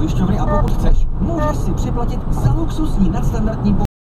pojišťovny a pokud chceš, můžeš si připlatit za luxusní nadstandardní